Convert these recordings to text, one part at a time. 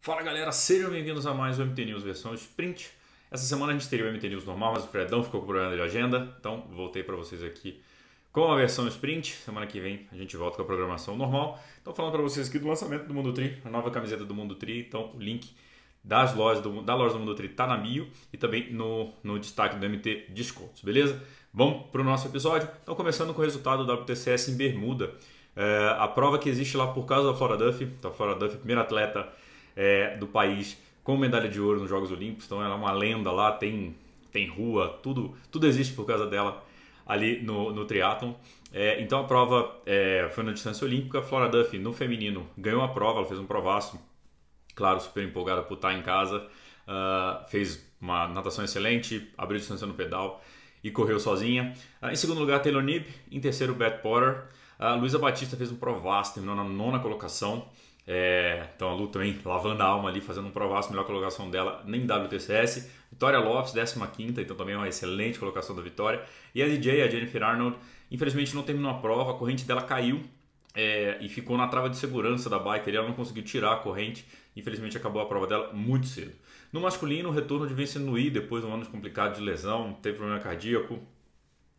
Fala galera, sejam bem-vindos a mais um MT News versão Sprint. Essa semana a gente teria o MT News normal, mas o Fredão ficou com problema de agenda, então voltei para vocês aqui com a versão Sprint. Semana que vem a gente volta com a programação normal. Então falando para vocês aqui do lançamento do Mundo Tri, a nova camiseta do Mundo Tri, então o link das lojas do, da loja do Mundo Tri tá na bio e também no, no destaque do MT Descontos, beleza? Vamos para o nosso episódio. Então começando com o resultado do WTCS em Bermuda. É, a prova que existe lá por causa da Flora Duff, então a Flora Duff, primeira atleta é, do país com medalha de ouro nos Jogos Olímpicos, então ela é uma lenda lá, tem, tem rua, tudo, tudo existe por causa dela ali no, no triatlon. É, então a prova é, foi na distância olímpica, Flora Duff no feminino ganhou a prova, ela fez um provaço, claro, super empolgada por estar em casa, uh, fez uma natação excelente, abriu distância no pedal e correu sozinha. Uh, em segundo lugar, Taylor Nib, em terceiro, Beth Potter. A Luísa Batista fez um provaço, terminou na nona colocação. É, então a Lu também lavando a alma ali, fazendo um provaço, melhor colocação dela nem WTCS. Vitória Lopes, 15, então também uma excelente colocação da Vitória. E a DJ, a Jennifer Arnold, infelizmente não terminou a prova, a corrente dela caiu é, e ficou na trava de segurança da bike, ela não conseguiu tirar a corrente, infelizmente acabou a prova dela muito cedo. No masculino, o retorno de Vincent Nui, depois de um ano complicado de lesão, teve problema cardíaco,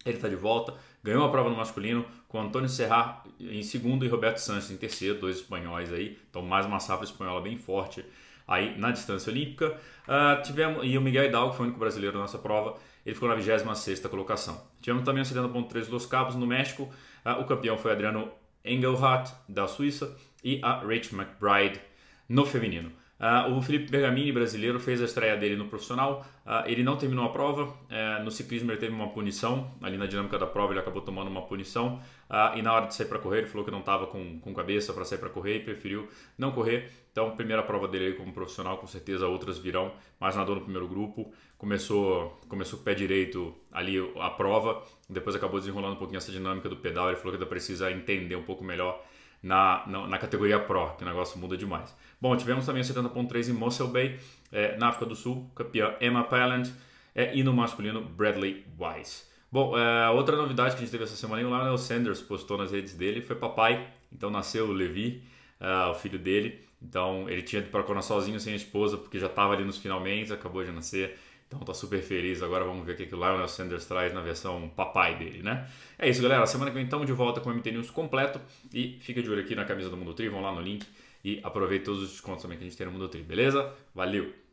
ele está de volta, ganhou a prova no masculino com Antônio Serra em segundo e Roberto Sanches em terceiro, dois espanhóis aí, então mais uma safra espanhola bem forte aí na distância olímpica. Uh, tivemos, e o Miguel Hidalgo foi o único brasileiro na nossa prova, ele ficou na 26 colocação. Tivemos também o 70.3 dos Cabos no México, uh, o campeão foi Adriano Engelhardt da Suíça e a Rachel McBride no feminino. Uh, o Felipe Bergamini, brasileiro, fez a estreia dele no profissional. Uh, ele não terminou a prova. Uh, no ciclismo, ele teve uma punição. Ali na dinâmica da prova, ele acabou tomando uma punição. Ah, e na hora de sair para correr, ele falou que não estava com, com cabeça para sair para correr e preferiu não correr. Então, primeira prova dele como profissional, com certeza outras virão. Mas nadou no primeiro grupo. Começou, começou com o pé direito ali a prova. Depois acabou desenrolando um pouquinho essa dinâmica do pedal. Ele falou que ainda precisa entender um pouco melhor na, na, na, categoria Pro, que o negócio muda demais. Bom, tivemos também o 70.3 em Mossel Bay, é, na África do Sul, campeã Emma Pallant, é, e no masculino Bradley Wise. Bom, é, outra novidade que a gente teve essa semana, o Lionel Sanders postou nas redes dele, foi papai, então nasceu o Levi, uh, o filho dele, então ele tinha de procurar sozinho, sem a esposa, porque já estava ali nos finalmente, acabou de nascer, então tá super feliz. Agora vamos ver o que, que o Lionel Sanders traz na versão papai dele, né? É isso, galera. Semana que vem estamos de volta com o MT News completo. E fica de olho aqui na camisa do Mundo Tri, vão lá no link e aproveite todos os descontos também que a gente tem no Mundo Tri, beleza? Valeu!